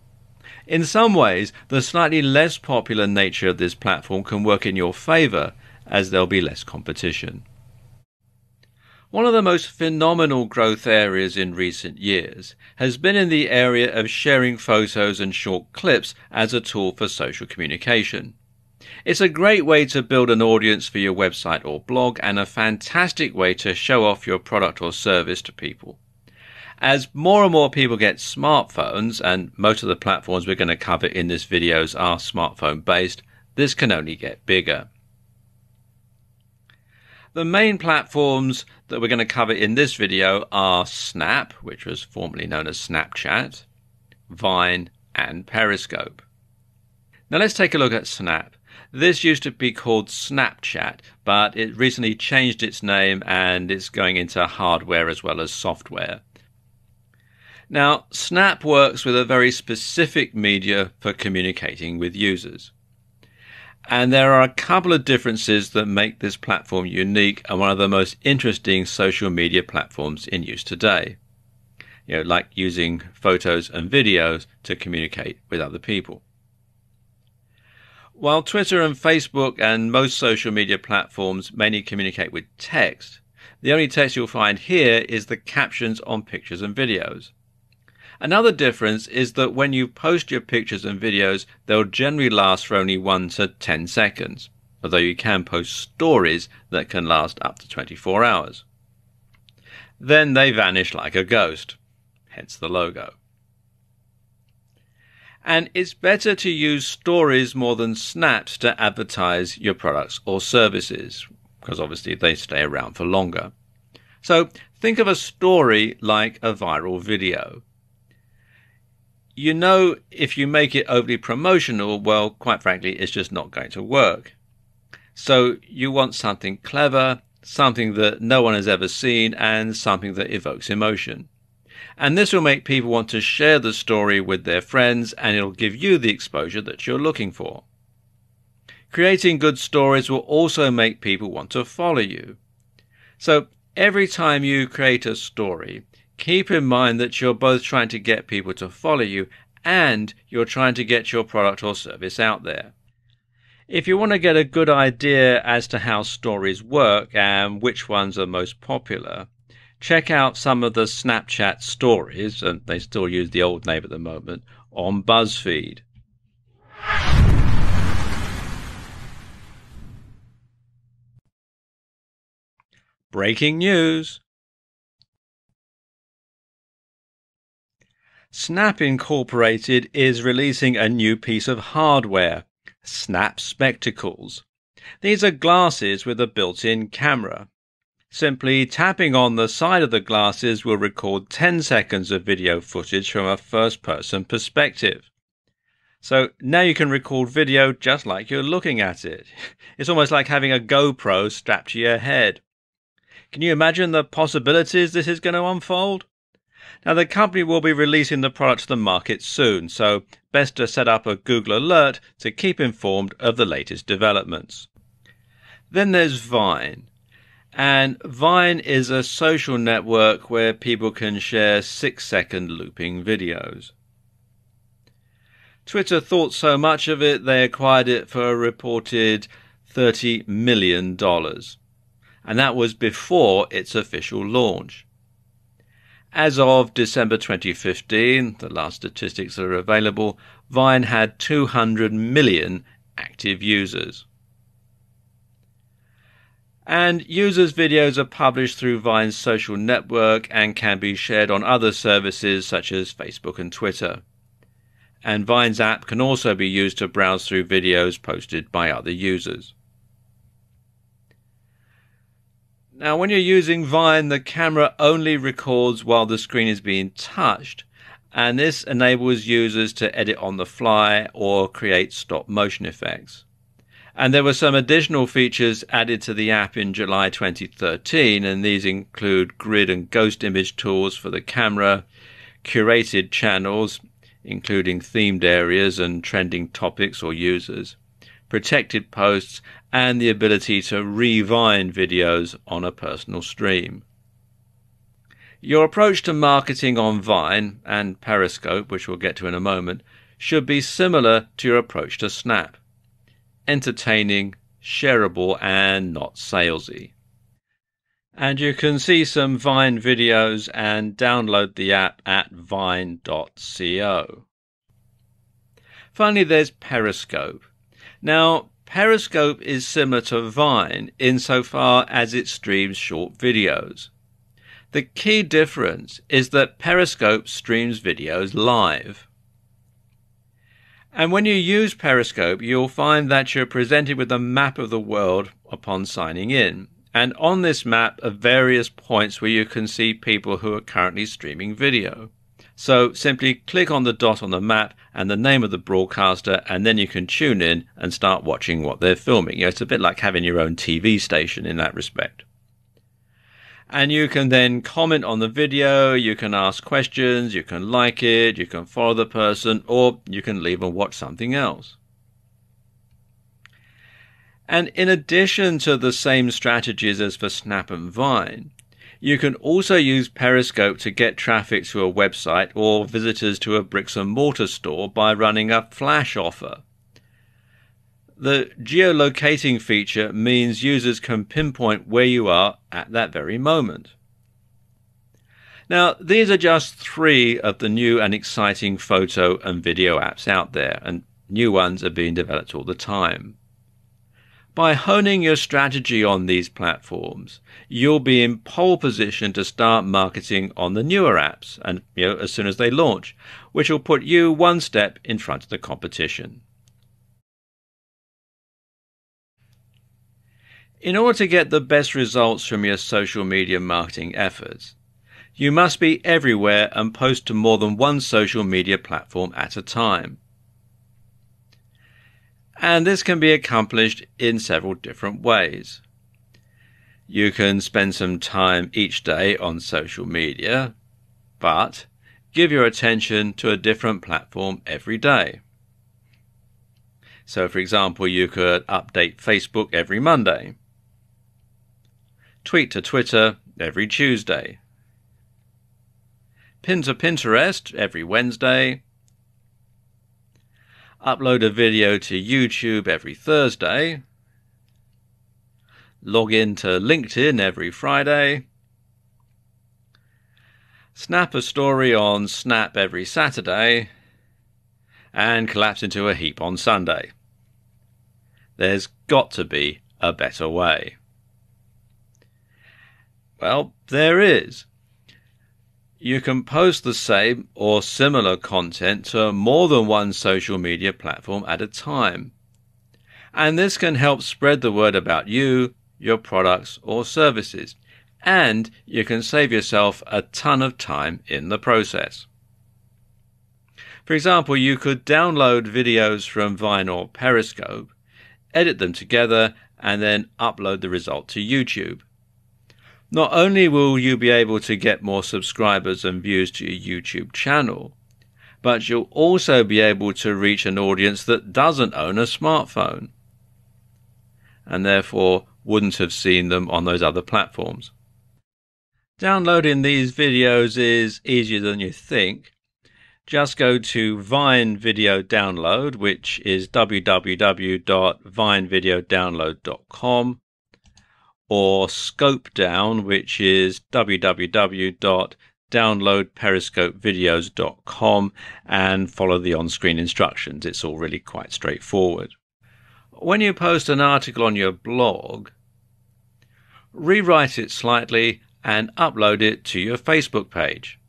In some ways, the slightly less popular nature of this platform can work in your favor as there'll be less competition. One of the most phenomenal growth areas in recent years has been in the area of sharing photos and short clips as a tool for social communication. It's a great way to build an audience for your website or blog and a fantastic way to show off your product or service to people. As more and more people get smartphones, and most of the platforms we're going to cover in this videos are smartphone based, this can only get bigger. The main platforms that we're going to cover in this video are Snap, which was formerly known as Snapchat, Vine, and Periscope. Now let's take a look at Snap. This used to be called Snapchat, but it recently changed its name and it's going into hardware as well as software. Now, Snap works with a very specific media for communicating with users. And there are a couple of differences that make this platform unique and one of the most interesting social media platforms in use today. You know, like using photos and videos to communicate with other people. While Twitter and Facebook and most social media platforms mainly communicate with text, the only text you'll find here is the captions on pictures and videos. Another difference is that when you post your pictures and videos, they'll generally last for only 1 to 10 seconds, although you can post stories that can last up to 24 hours. Then they vanish like a ghost, hence the logo. And it's better to use stories more than snaps to advertise your products or services, because obviously they stay around for longer. So think of a story like a viral video. You know, if you make it overly promotional, well, quite frankly, it's just not going to work. So you want something clever, something that no one has ever seen, and something that evokes emotion. And this will make people want to share the story with their friends and it'll give you the exposure that you're looking for. Creating good stories will also make people want to follow you. So every time you create a story, keep in mind that you're both trying to get people to follow you and you're trying to get your product or service out there. If you want to get a good idea as to how stories work and which ones are most popular, check out some of the Snapchat stories, and they still use the old name at the moment, on BuzzFeed. Breaking news. Snap Incorporated is releasing a new piece of hardware, Snap Spectacles. These are glasses with a built-in camera. Simply tapping on the side of the glasses will record 10 seconds of video footage from a first-person perspective. So now you can record video just like you're looking at it. It's almost like having a GoPro strapped to your head. Can you imagine the possibilities this is going to unfold? Now, the company will be releasing the product to the market soon, so best to set up a Google Alert to keep informed of the latest developments. Then there's Vine. And Vine is a social network where people can share six second looping videos. Twitter thought so much of it they acquired it for a reported $30 million and that was before its official launch. As of December 2015, the last statistics that are available, Vine had 200 million active users. And users' videos are published through Vine's social network and can be shared on other services such as Facebook and Twitter. And Vine's app can also be used to browse through videos posted by other users. Now, when you're using Vine, the camera only records while the screen is being touched, and this enables users to edit on the fly or create stop motion effects. And there were some additional features added to the app in July 2013, and these include grid and ghost image tools for the camera, curated channels, including themed areas and trending topics or users, protected posts, and the ability to revine videos on a personal stream. Your approach to marketing on Vine and Periscope, which we'll get to in a moment, should be similar to your approach to Snap entertaining, shareable, and not salesy. And you can see some Vine videos and download the app at vine.co. Finally, there's Periscope. Now, Periscope is similar to Vine insofar as it streams short videos. The key difference is that Periscope streams videos live. And when you use Periscope, you'll find that you're presented with a map of the world upon signing in. And on this map are various points where you can see people who are currently streaming video. So simply click on the dot on the map and the name of the broadcaster, and then you can tune in and start watching what they're filming. You know, it's a bit like having your own TV station in that respect. And you can then comment on the video, you can ask questions, you can like it, you can follow the person, or you can leave and watch something else. And in addition to the same strategies as for Snap and Vine, you can also use Periscope to get traffic to a website or visitors to a bricks and mortar store by running a flash offer. The geolocating feature means users can pinpoint where you are at that very moment. Now, these are just three of the new and exciting photo and video apps out there, and new ones are being developed all the time. By honing your strategy on these platforms, you'll be in pole position to start marketing on the newer apps and you know, as soon as they launch, which will put you one step in front of the competition. In order to get the best results from your social media marketing efforts, you must be everywhere and post to more than one social media platform at a time. And this can be accomplished in several different ways. You can spend some time each day on social media, but give your attention to a different platform every day. So, for example, you could update Facebook every Monday, tweet to Twitter every Tuesday, pin to Pinterest every Wednesday, upload a video to YouTube every Thursday, log in to LinkedIn every Friday, snap a story on Snap every Saturday, and collapse into a heap on Sunday. There's got to be a better way. Well, there is. You can post the same or similar content to more than one social media platform at a time. And this can help spread the word about you, your products, or services. And you can save yourself a ton of time in the process. For example, you could download videos from Vine or Periscope, edit them together, and then upload the result to YouTube. Not only will you be able to get more subscribers and views to your YouTube channel, but you'll also be able to reach an audience that doesn't own a smartphone and therefore wouldn't have seen them on those other platforms. Downloading these videos is easier than you think. Just go to Vine Video Download, which is www.vinevideodownload.com or Scope Down, which is www.downloadperiscopevideos.com and follow the on screen instructions. It's all really quite straightforward. When you post an article on your blog, rewrite it slightly and upload it to your Facebook page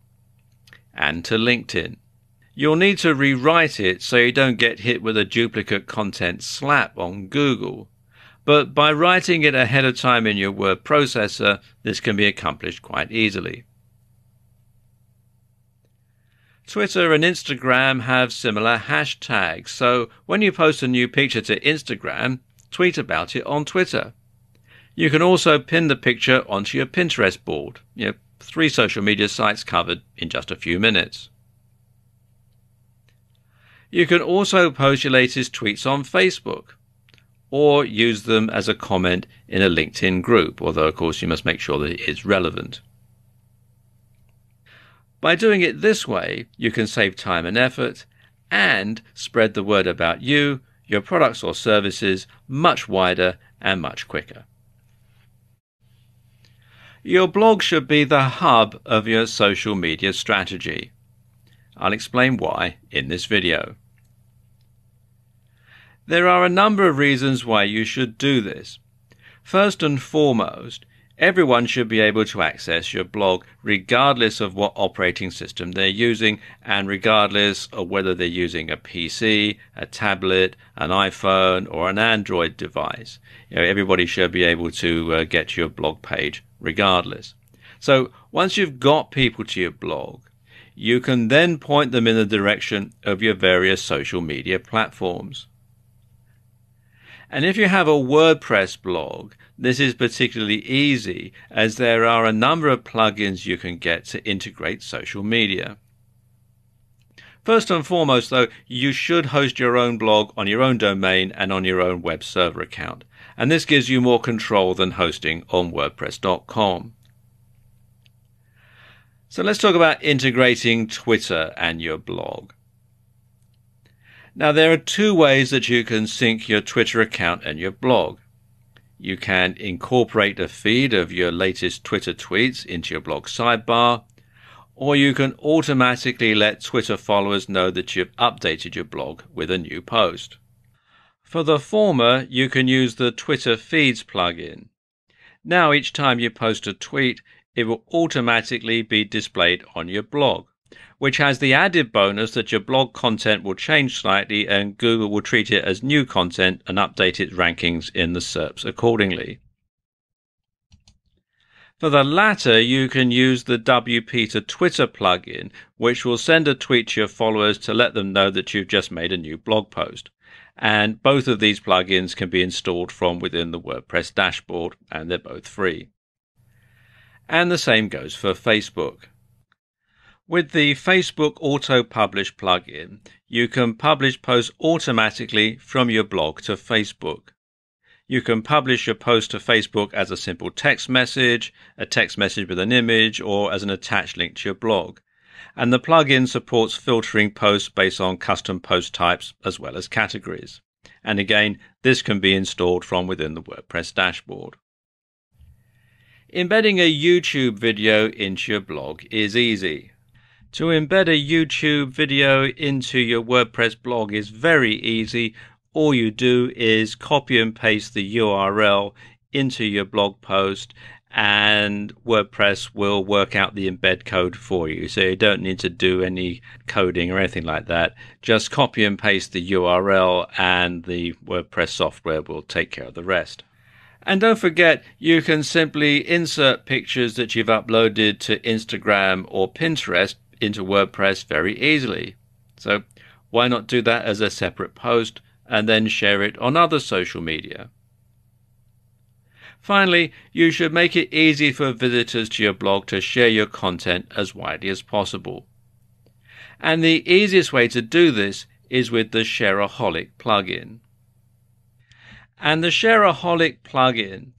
and to LinkedIn. You'll need to rewrite it so you don't get hit with a duplicate content slap on Google but by writing it ahead of time in your word processor, this can be accomplished quite easily. Twitter and Instagram have similar hashtags, so when you post a new picture to Instagram, tweet about it on Twitter. You can also pin the picture onto your Pinterest board. You three social media sites covered in just a few minutes. You can also post your latest tweets on Facebook or use them as a comment in a LinkedIn group, although, of course, you must make sure that it is relevant. By doing it this way, you can save time and effort and spread the word about you, your products or services much wider and much quicker. Your blog should be the hub of your social media strategy. I'll explain why in this video. There are a number of reasons why you should do this. First and foremost, everyone should be able to access your blog regardless of what operating system they're using and regardless of whether they're using a PC, a tablet, an iPhone, or an Android device. You know, everybody should be able to uh, get to your blog page regardless. So once you've got people to your blog, you can then point them in the direction of your various social media platforms. And if you have a WordPress blog, this is particularly easy as there are a number of plugins you can get to integrate social media. First and foremost, though, you should host your own blog on your own domain and on your own web server account. And this gives you more control than hosting on WordPress.com. So let's talk about integrating Twitter and your blog. Now, there are two ways that you can sync your Twitter account and your blog. You can incorporate a feed of your latest Twitter tweets into your blog sidebar, or you can automatically let Twitter followers know that you've updated your blog with a new post. For the former, you can use the Twitter Feeds plugin. Now, each time you post a tweet, it will automatically be displayed on your blog which has the added bonus that your blog content will change slightly and Google will treat it as new content and update its rankings in the SERPs accordingly. For the latter, you can use the WP to Twitter plugin, which will send a tweet to your followers to let them know that you've just made a new blog post. And both of these plugins can be installed from within the WordPress dashboard, and they're both free. And the same goes for Facebook. With the Facebook Auto Publish plugin, you can publish posts automatically from your blog to Facebook. You can publish your post to Facebook as a simple text message, a text message with an image, or as an attached link to your blog. And the plugin supports filtering posts based on custom post types as well as categories. And again, this can be installed from within the WordPress dashboard. Embedding a YouTube video into your blog is easy. To embed a YouTube video into your WordPress blog is very easy. All you do is copy and paste the URL into your blog post and WordPress will work out the embed code for you. So you don't need to do any coding or anything like that. Just copy and paste the URL and the WordPress software will take care of the rest. And don't forget, you can simply insert pictures that you've uploaded to Instagram or Pinterest into WordPress very easily. So why not do that as a separate post and then share it on other social media? Finally, you should make it easy for visitors to your blog to share your content as widely as possible. And the easiest way to do this is with the Shareaholic plugin. And the Shareaholic plugin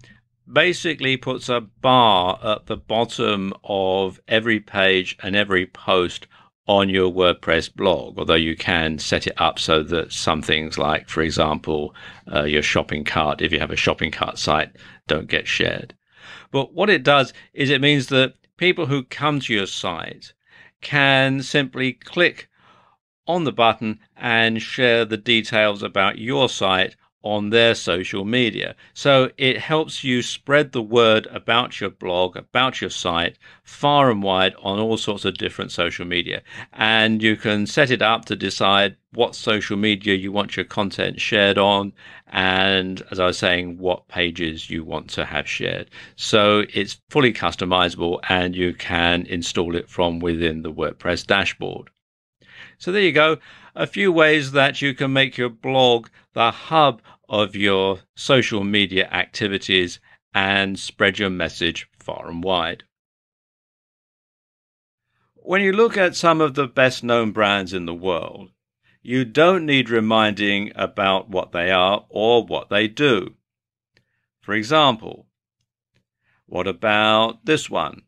basically puts a bar at the bottom of every page and every post on your WordPress blog, although you can set it up so that some things like, for example, uh, your shopping cart, if you have a shopping cart site, don't get shared. But what it does is it means that people who come to your site can simply click on the button and share the details about your site on their social media. So it helps you spread the word about your blog, about your site, far and wide on all sorts of different social media. And you can set it up to decide what social media you want your content shared on, and as I was saying, what pages you want to have shared. So it's fully customizable and you can install it from within the WordPress dashboard. So there you go. A few ways that you can make your blog the hub of your social media activities and spread your message far and wide. When you look at some of the best known brands in the world, you don't need reminding about what they are or what they do. For example, what about this one?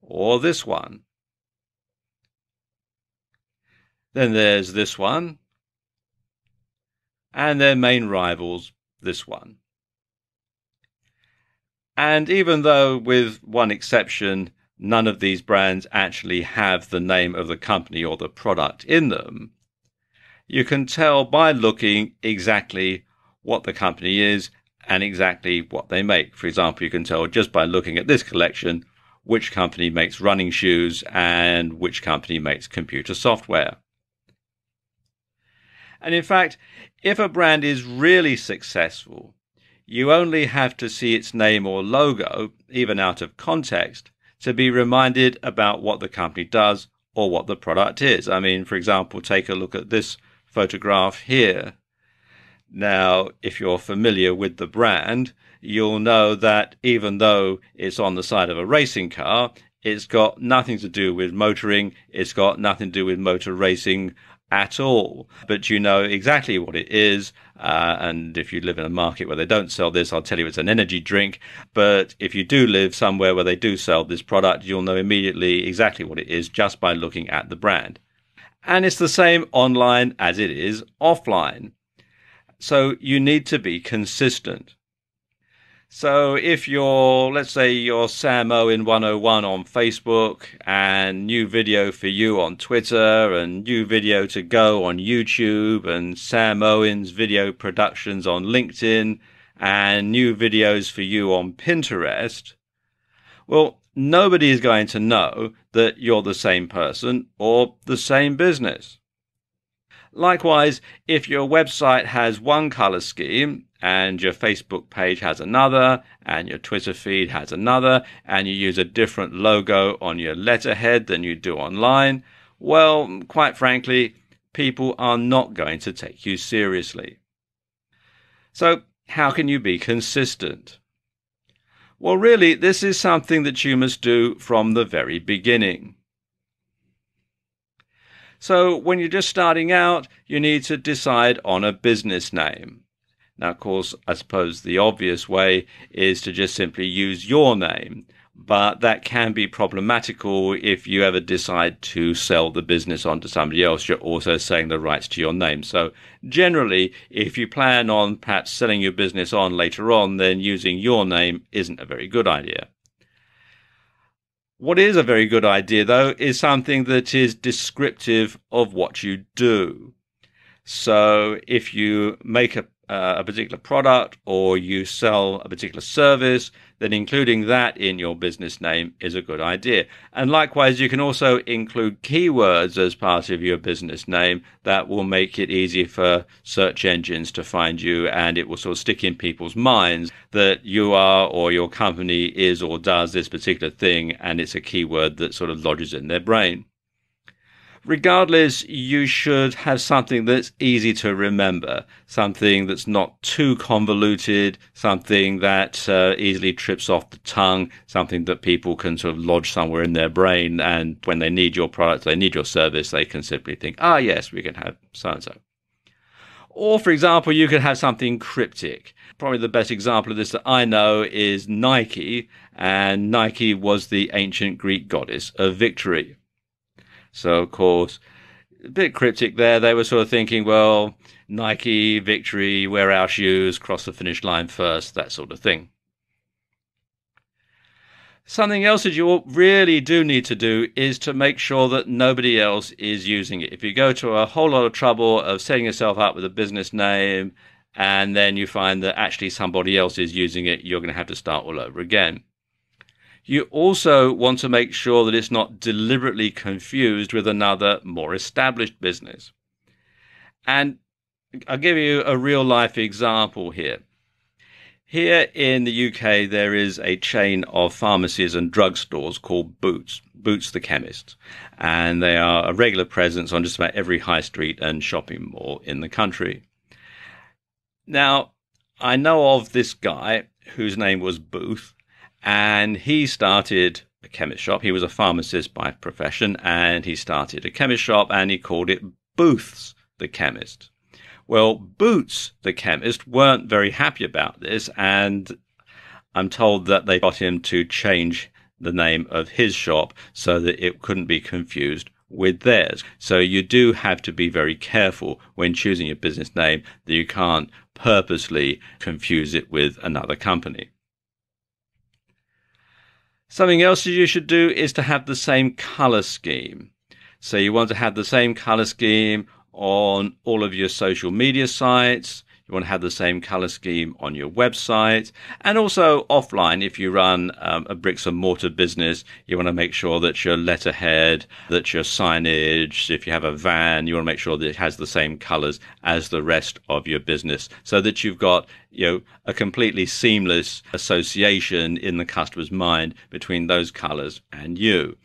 Or this one? Then there's this one and their main rivals, this one. And even though, with one exception, none of these brands actually have the name of the company or the product in them, you can tell by looking exactly what the company is and exactly what they make. For example, you can tell just by looking at this collection which company makes running shoes and which company makes computer software. And in fact, if a brand is really successful, you only have to see its name or logo, even out of context, to be reminded about what the company does or what the product is. I mean, for example, take a look at this photograph here. Now, if you're familiar with the brand, you'll know that even though it's on the side of a racing car, it's got nothing to do with motoring. It's got nothing to do with motor racing at all, but you know exactly what it is. Uh, and if you live in a market where they don't sell this, I'll tell you it's an energy drink. But if you do live somewhere where they do sell this product, you'll know immediately exactly what it is just by looking at the brand. And it's the same online as it is offline. So you need to be consistent. So if you're, let's say you're Sam Owen 101 on Facebook and new video for you on Twitter and new video to go on YouTube and Sam Owen's video productions on LinkedIn and new videos for you on Pinterest, well, nobody is going to know that you're the same person or the same business. Likewise, if your website has one color scheme and your Facebook page has another, and your Twitter feed has another, and you use a different logo on your letterhead than you do online, well, quite frankly, people are not going to take you seriously. So, how can you be consistent? Well, really, this is something that you must do from the very beginning. So, when you're just starting out, you need to decide on a business name. Now, of course, I suppose the obvious way is to just simply use your name, but that can be problematical if you ever decide to sell the business on to somebody else. You're also selling the rights to your name. So, generally, if you plan on perhaps selling your business on later on, then using your name isn't a very good idea. What is a very good idea, though, is something that is descriptive of what you do. So if you make a uh, a particular product or you sell a particular service, then including that in your business name is a good idea. And likewise, you can also include keywords as part of your business name that will make it easy for search engines to find you and it will sort of stick in people's minds that you are or your company is or does this particular thing and it's a keyword that sort of lodges in their brain regardless, you should have something that's easy to remember, something that's not too convoluted, something that uh, easily trips off the tongue, something that people can sort of lodge somewhere in their brain. And when they need your product, they need your service, they can simply think, ah, yes, we can have so and so. Or, for example, you could have something cryptic. Probably the best example of this that I know is Nike, and Nike was the ancient Greek goddess of victory. So, of course, a bit cryptic there. They were sort of thinking, well, Nike, victory, wear our shoes, cross the finish line first, that sort of thing. Something else that you really do need to do is to make sure that nobody else is using it. If you go to a whole lot of trouble of setting yourself up with a business name and then you find that actually somebody else is using it, you're going to have to start all over again. You also want to make sure that it's not deliberately confused with another more established business. And I'll give you a real life example here. Here in the UK, there is a chain of pharmacies and drugstores called Boots, Boots the Chemist. And they are a regular presence on just about every high street and shopping mall in the country. Now, I know of this guy whose name was Booth, and he started a chemist shop. He was a pharmacist by profession, and he started a chemist shop, and he called it Booths the Chemist. Well, Boots the Chemist weren't very happy about this, and I'm told that they got him to change the name of his shop so that it couldn't be confused with theirs. So you do have to be very careful when choosing your business name that you can't purposely confuse it with another company. Something else that you should do is to have the same color scheme. So you want to have the same color scheme on all of your social media sites. You want to have the same color scheme on your website and also offline. If you run um, a bricks and mortar business, you want to make sure that your letterhead, that your signage, if you have a van, you want to make sure that it has the same colors as the rest of your business so that you've got, you know, a completely seamless association in the customer's mind between those colors and you.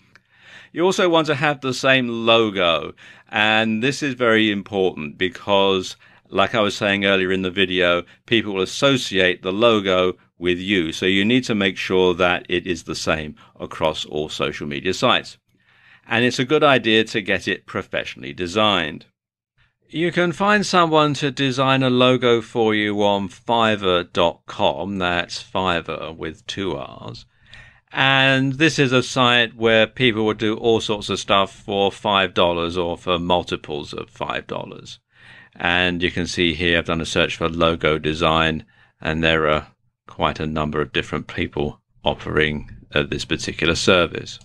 You also want to have the same logo. And this is very important because like I was saying earlier in the video, people will associate the logo with you. So you need to make sure that it is the same across all social media sites. And it's a good idea to get it professionally designed. You can find someone to design a logo for you on fiverr.com. That's Fiverr with two R's. And this is a site where people would do all sorts of stuff for $5 or for multiples of $5. And you can see here I've done a search for logo design, and there are quite a number of different people offering uh, this particular service.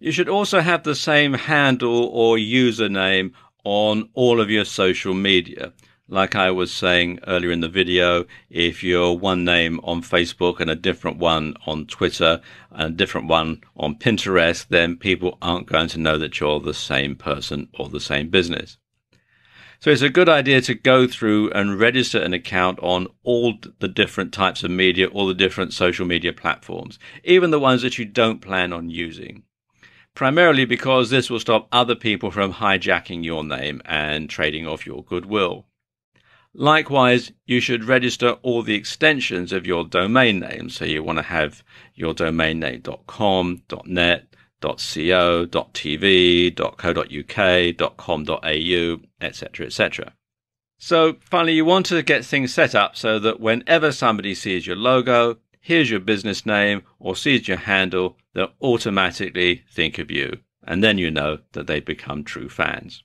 You should also have the same handle or username on all of your social media. Like I was saying earlier in the video, if you're one name on Facebook and a different one on Twitter and a different one on Pinterest, then people aren't going to know that you're the same person or the same business. So it's a good idea to go through and register an account on all the different types of media, all the different social media platforms, even the ones that you don't plan on using. Primarily because this will stop other people from hijacking your name and trading off your goodwill. Likewise, you should register all the extensions of your domain name. So you want to have your domain name .com, .net, .co, .tv, .co.uk, .com.au, etc., etc. So finally, you want to get things set up so that whenever somebody sees your logo, hears your business name, or sees your handle, they'll automatically think of you. And then you know that they've become true fans.